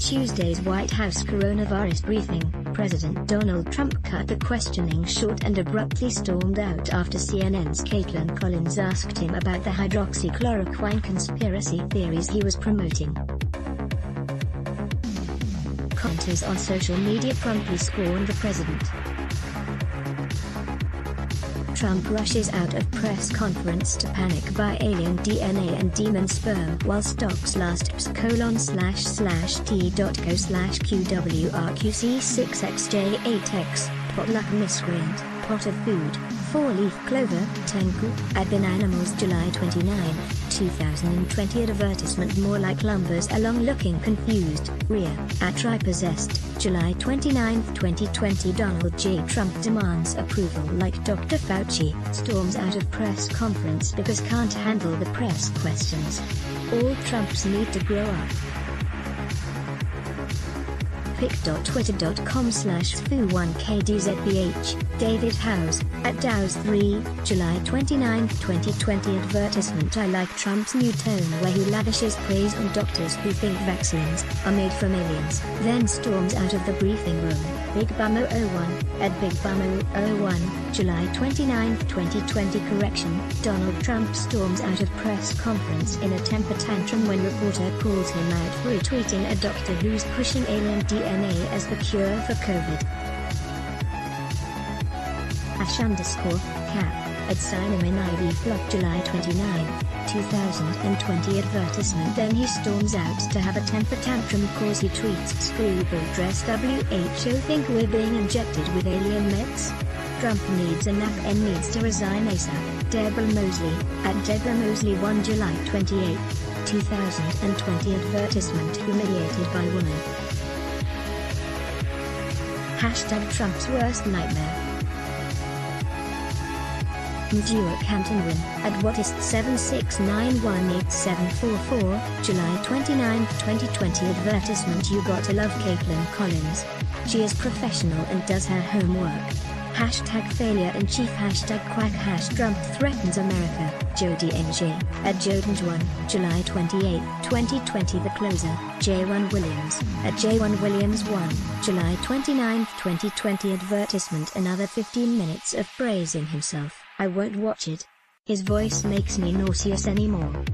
Tuesday's White House coronavirus briefing, President Donald Trump cut the questioning short and abruptly stormed out after CNN's Kaitlan Collins asked him about the hydroxychloroquine conspiracy theories he was promoting. Commenters on social media promptly scorned the president. Trump rushes out of press conference to panic by alien DNA and demon sperm while stocks last colon slash slash t.co slash qwrqc6xj8x, potluck miscreant, pot of food, four-leaf clover, Tenku, at Bin Animals July 29, 2020 advertisement more like lumbers along looking confused, rear, at possessed, July 29, 2020 Donald J. Trump demands approval like Dr. Fauci, storms out of press conference because can't handle the press questions. All Trumps need to grow up pic.twitter.com slash foo1kdzbh, David Howes, at Dows3, July 29, 2020 Advertisement. I like Trump's new tone where he lavishes praise on doctors who think vaccines are made from aliens, then storms out of the briefing room, Big Bummo 01, at Big Bummo 01, July 29, 2020 Correction, Donald Trump storms out of press conference in a temper tantrum when reporter calls him out for retweeting a doctor who's pushing alien DNA As the cure for COVID. Hash underscore, cap, at Cinnamon IV Flock July 29, 2020 advertisement Then he storms out to have a temper tantrum cause he tweets screwball dress WHO think we're being injected with alien meds? Trump needs a nap and needs to resign ASAP. Deborah Mosley, at Deborah Mosley 1 July 28, 2020 advertisement humiliated by woman. Hashtag Trump's worst nightmare. Mdua Cantonwin, at Whatist 76918744, July 29, 2020 Advertisement You got to love Kaitlan Collins. She is professional and does her homework. Hashtag failure in chief hashtag quack hash Trump threatens America, Jody NJ, at Jodan1, July 28, 2020 The Closer, J1 Williams, at J1 Williams 1, July 29, 2020 Advertisement Another 15 minutes of praising himself, I won't watch it. His voice makes me nauseous anymore.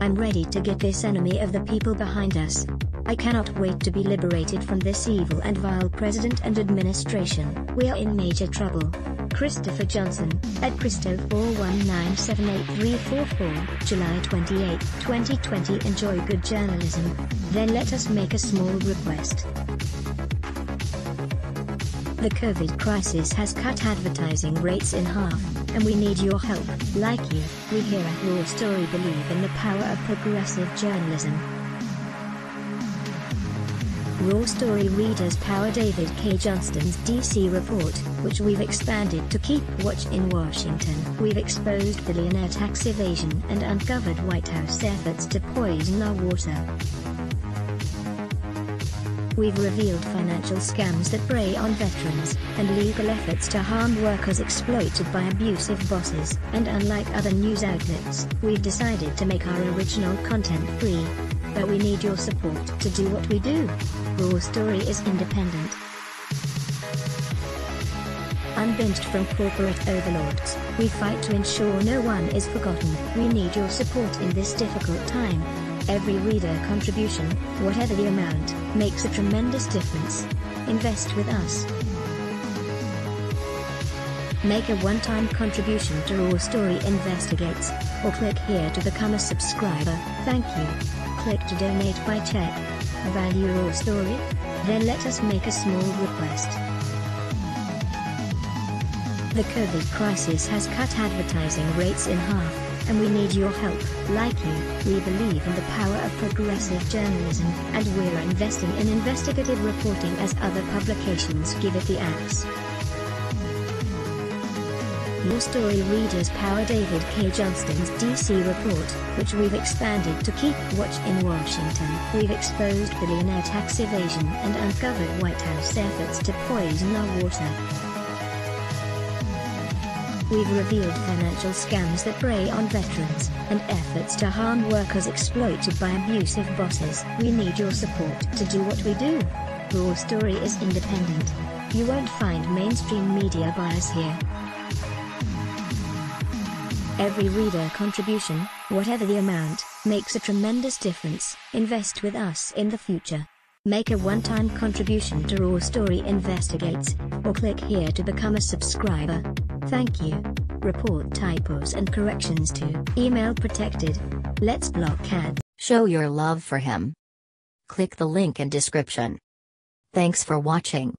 I'm ready to get this enemy of the people behind us. I cannot wait to be liberated from this evil and vile president and administration. We're in major trouble. Christopher Johnson, at Christo41978344, July 28, 2020 Enjoy good journalism. Then let us make a small request. The COVID crisis has cut advertising rates in half, and we need your help. Like you, we here at Raw Story believe in the power of progressive journalism. Raw Story readers power David Cay Johnston's DC report, which we've expanded to keep watch in Washington. We've exposed billionaire tax evasion and uncovered White House efforts to poison our water. We've revealed financial scams that prey on veterans, and legal efforts to harm workers exploited by abusive bosses. And unlike other news outlets, we've decided to make our original content free. But we need your support to do what we do. Raw Story is independent. Unbinged from corporate overlords, we fight to ensure no one is forgotten. We need your support in this difficult time. Every reader contribution, whatever the amount, makes a tremendous difference. Invest with us. Make a one-time contribution to Raw Story Investigates, or click here to become a subscriber. Thank you. Click to donate by check. Value Raw Story? Then let us make a small request. The COVID crisis has cut advertising rates in half, and we need your help. Like you, we believe in the power of progressive journalism, and we're investing in investigative reporting as other publications give it the axe. Raw Story readers power David Cay Johnston's DC report, which we've expanded to keep watch in Washington. We've exposed billionaire tax evasion and uncovered White House efforts to poison our water. We've revealed financial scams that prey on veterans, and efforts to harm workers exploited by abusive bosses. We need your support to do what we do. Raw Story is independent. You won't find mainstream media bias here. Every reader contribution, whatever the amount, makes a tremendous difference. Invest with us in the future. Make a one-time contribution to Raw Story Investigates, or click here to become a subscriber. Thank you. Report typos and corrections to email protected. Let's block ads. Show your love for him. Click the link in description. Thanks for watching.